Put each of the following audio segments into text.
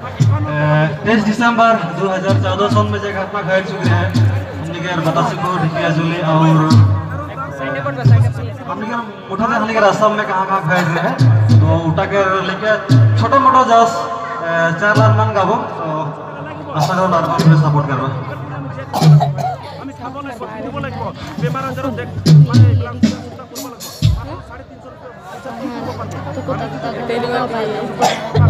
तेईस दिसंबर 2014 सन में जो घटना घट चुकी है हमने के बतासी को ढिकिया जुली और हमने के उठा दे हमने के रास्ता में कहाँ कहाँ घट रहे हैं तो उठा के लेके छोटा मोटा जस चार लाख मान गाबो तो आशा करो लाख मान सपोर्ट करो আমি খাব লাগিব কিনিব লাগিব বেমাৰ আজাৰত দেখ মানে এইবিলাক চিন্তা কৰিব লাগিব চাৰে তিনিশ টকা পইচা কি দিব পাৰিব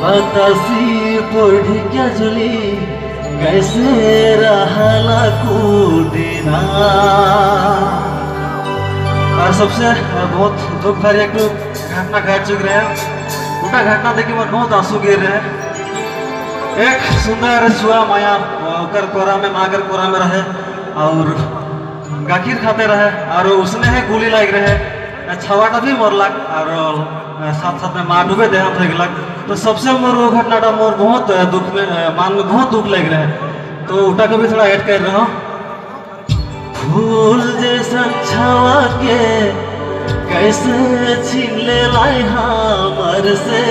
बतासी पढ़ क्या जुली कैसे रहला कुदिना और सबसे बहुत दुख भरी एक घटना घट चुक रहे हैं। घटना देखी मन बहुत आँसू गिर रहे एक सुंदर छुआ माया ओकर कोरा में, मागर कोरा में रहे और गाखिर खाते रहे और उसने है गोली लग रहे। छवाटा भी मरलक और साथ साथ में माँ डूबे देहांत हो गलक। तो सबसे मोर वो घटनाटा मोर बहुत दुख में मान में बहुत दुख लग रहे हैं। तो उठा को भी थोड़ा ऐड कर रहा हूँ। फूल जैसा छवा के कैसे छीन ले लाई हमर से?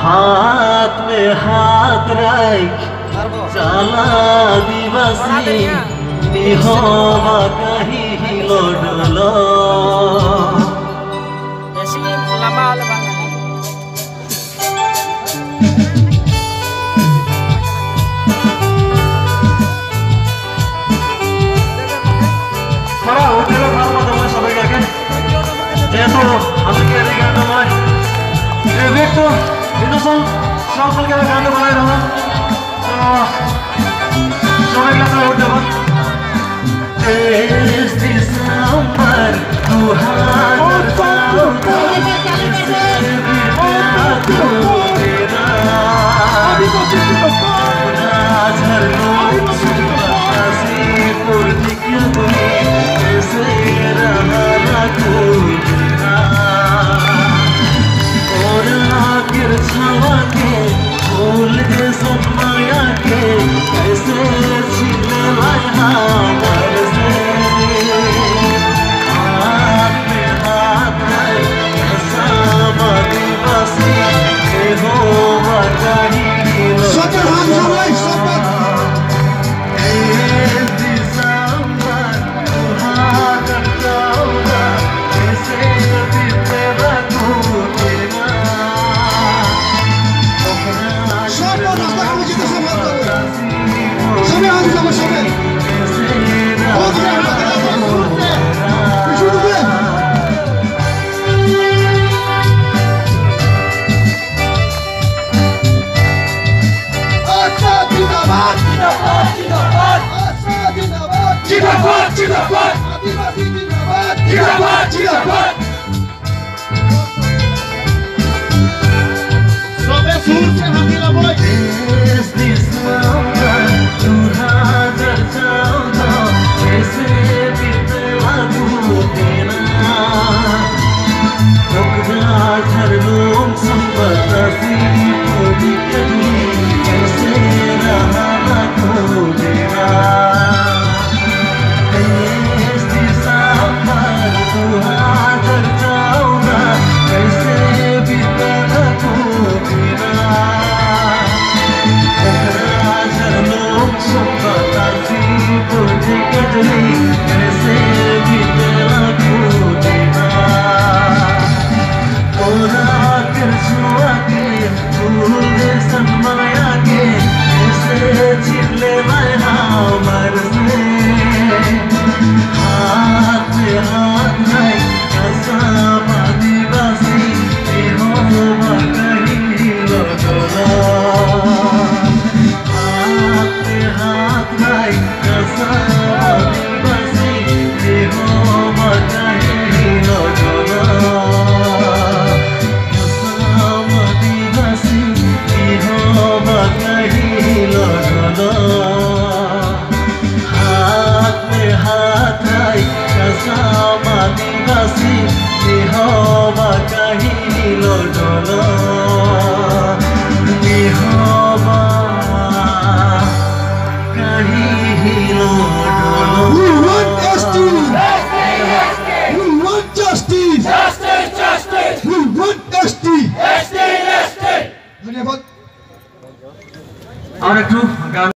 हाथ में हाथ रख चला दिवसी निहोवा कहीं हिलो डोलो Jadi lama lama. थोड़ा होटल भाव मत मैं सब के जैसो हम के रे गाना में ट्रिब्यूट तो इनोसन सब Tira a tira a tira a tira a খোদা হাত মে হাতাই কাসামানি বাসি নিহবা কাহিল ডল নিহবা কাহিল ধন্যবাদ। আর একটু